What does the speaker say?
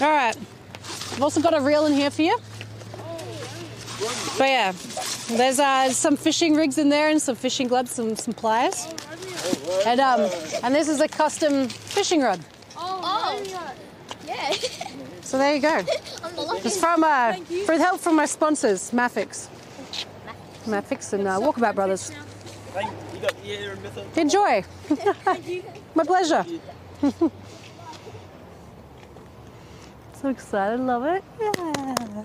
All right. I've also got a reel in here for you. But yeah, there's uh, some fishing rigs in there and some fishing gloves, some some pliers, and um, and this is a custom fishing rod. Oh, yeah. So there you go. I'm the lucky. It's from uh, for the help from my sponsors, Mafix, Mafix and uh, Walkabout Brothers. Thank you. got the air and method. Enjoy. my pleasure. so excited, love it. Yeah.